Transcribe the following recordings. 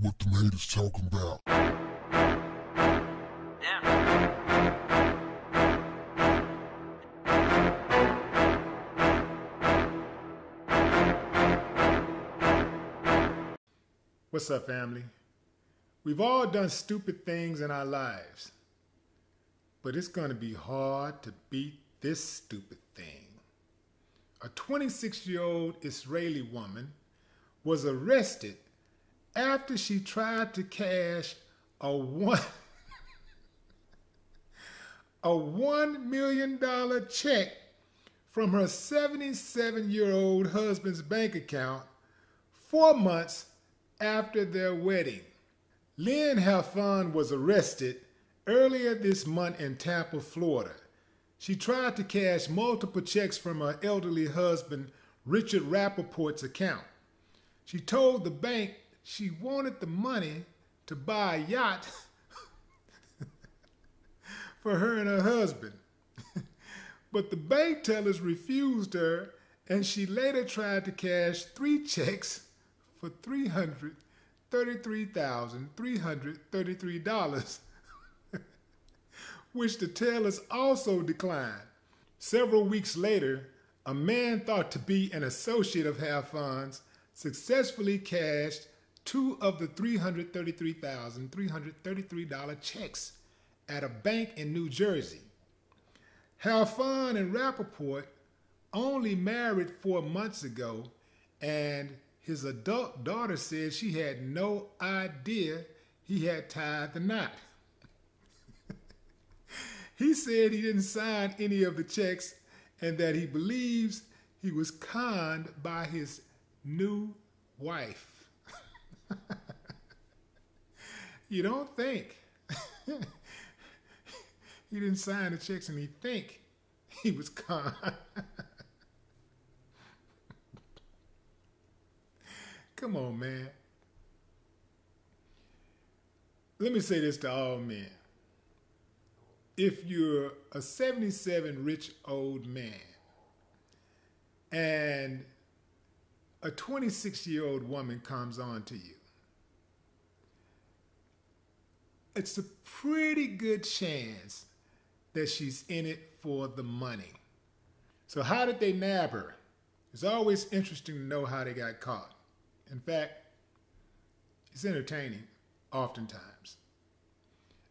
what the haters talking about. What's up, family? We've all done stupid things in our lives, but it's going to be hard to beat this stupid thing. A 26 year old Israeli woman was arrested after she tried to cash a one, a $1 million check from her 77 year old husband's bank account four months after their wedding. Lin Halfon was arrested earlier this month in Tampa, Florida. She tried to cash multiple checks from her elderly husband, Richard Rappaport's account. She told the bank she wanted the money to buy a yacht for her and her husband. but the bank tellers refused her, and she later tried to cash three checks for $333,333, which the tellers also declined. Several weeks later, a man thought to be an associate of Halfon's successfully cashed two of the $333,333 checks at a bank in New Jersey. Halfon and Rappaport only married four months ago, and his adult daughter said she had no idea he had tied the knot. he said he didn't sign any of the checks and that he believes he was conned by his new wife. You don't think. he didn't sign the checks and he think he was conned. Come on, man. Let me say this to all men. If you're a 77 rich old man and a 26 year old woman comes on to you, it's a pretty good chance that she's in it for the money. So, how did they nab her? It's always interesting to know how they got caught. In fact, it's entertaining oftentimes.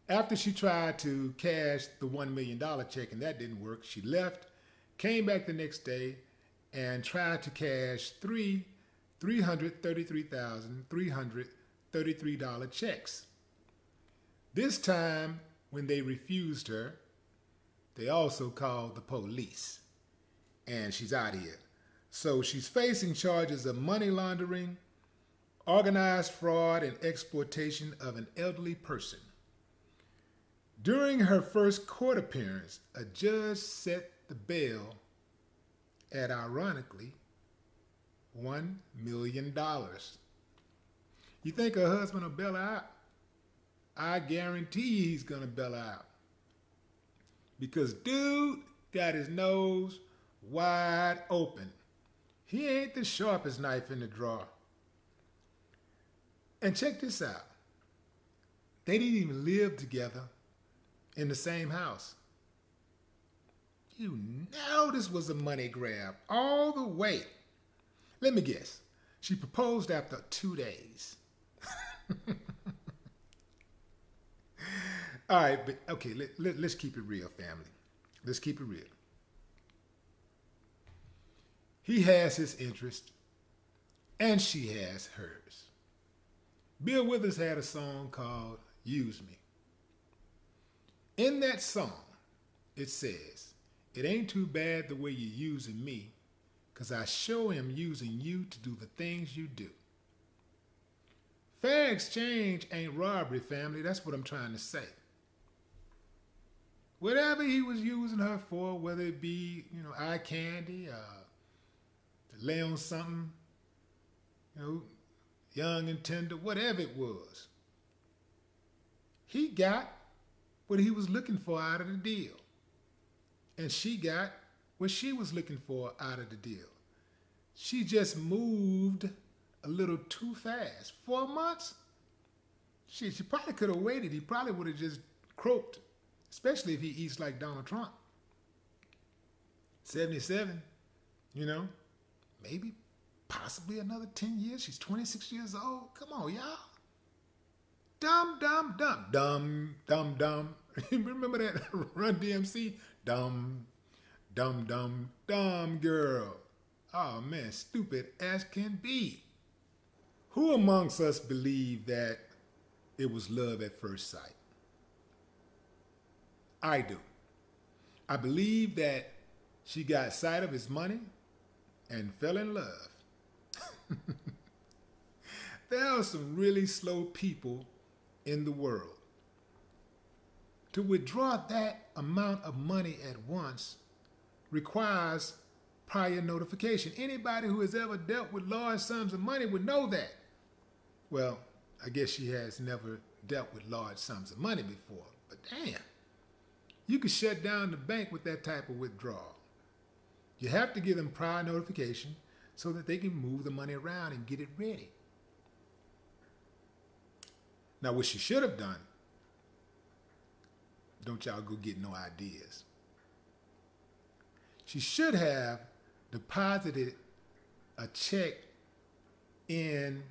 After she tried to cash the $1 million check and that didn't work, she left, came back the next day, and tried to cash three $333,333 checks. This time, when they refused her, they also called the police. And she's out here. So she's facing charges of money laundering, organized fraud, and exploitation of an elderly person. During her first court appearance, a judge set the bail at ironically $1 million. You think her husband will bail out? I guarantee he's going to bail out. Because dude got his nose wide open. He ain't the sharpest knife in the drawer. And check this out. They didn't even live together in the same house. You know this was a money grab all the way. Let me guess. She proposed after two days. all right, but okay, let, let, let's keep it real, family. Let's keep it real. He has his interest, and she has hers. Bill Withers had a song called Use Me. In that song, it says, It ain't too bad the way you're using me, because I show am using you to do the things you do. Fair exchange ain't robbery, family. That's what I'm trying to say. Whatever he was using her for, whether it be, you know, eye candy, uh, to lay on something, you know, young and tender, whatever it was. He got what he was looking for out of the deal. And she got what she was looking for out of the deal. She just moved a little too fast. Four months? She, she probably could have waited. He probably would have just croaked, especially if he eats like Donald Trump. 77, you know, maybe, possibly another 10 years. She's 26 years old. Come on, y'all. Dumb, dumb, dumb, dumb, dumb, dumb. Remember that Run DMC? Dumb, dumb, dumb, dumb girl. Oh man, stupid as can be. Who amongst us believe that it was love at first sight? I do. I believe that she got sight of his money and fell in love. there are some really slow people in the world. To withdraw that amount of money at once requires prior notification. Anybody who has ever dealt with large sums of money would know that. Well, I guess she has never dealt with large sums of money before, but damn, you could shut down the bank with that type of withdrawal. You have to give them prior notification so that they can move the money around and get it ready. Now, what she should have done, don't y'all go get no ideas. She should have deposited a check in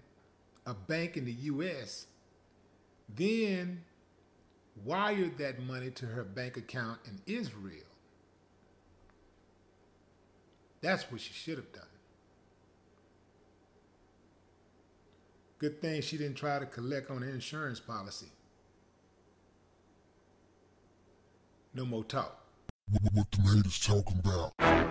a bank in the US, then wired that money to her bank account in Israel. That's what she should have done. Good thing she didn't try to collect on the insurance policy. No more talk. What, the haters talking about?